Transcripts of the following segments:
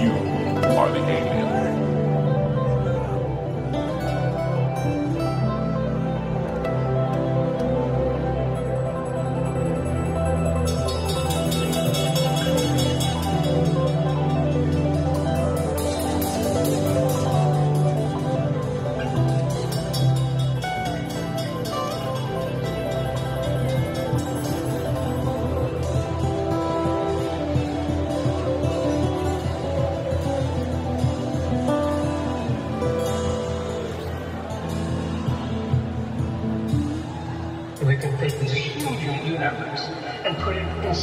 You are the alien.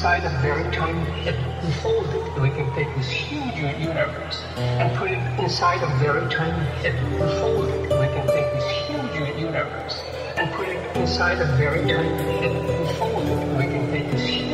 Inside a very tiny pit and fold it. We can take this huge universe and put it inside a very tiny pit and fold it. We can take this huge universe and put it inside a very tiny pit and fold it.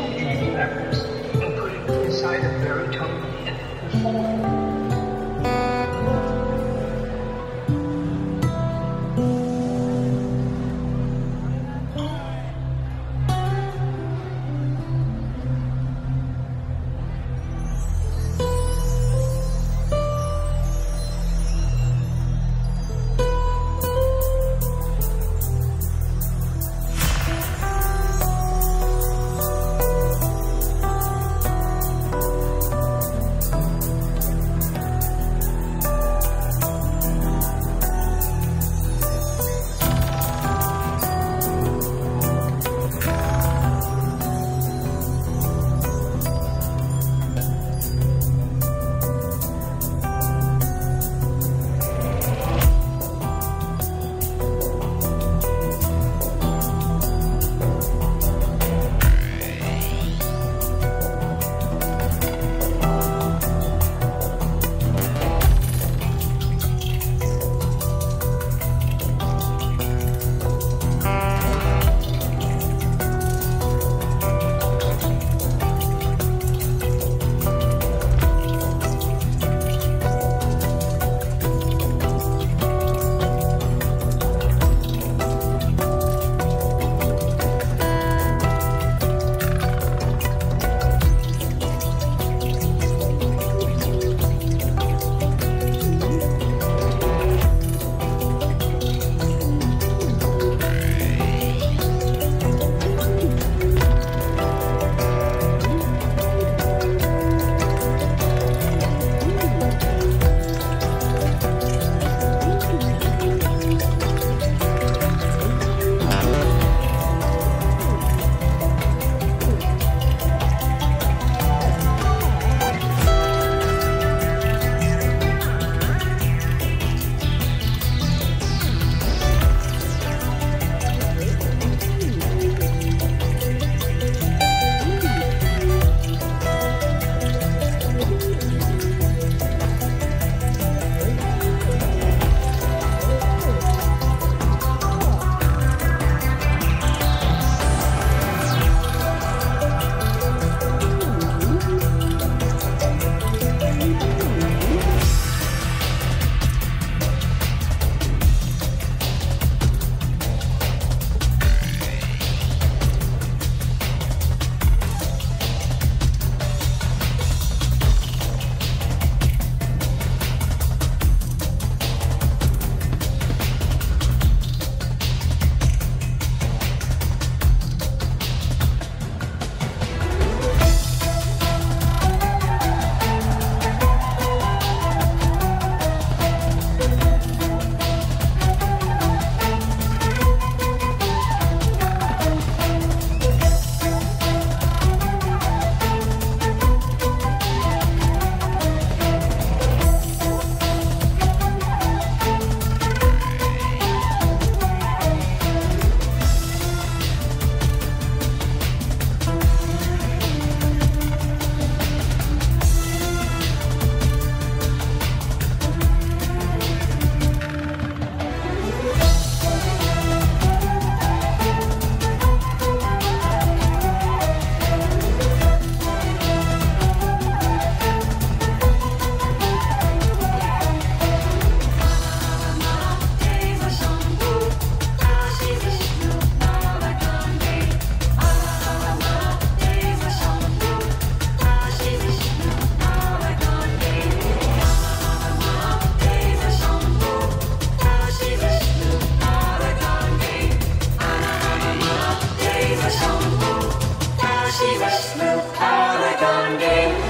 Caledon game.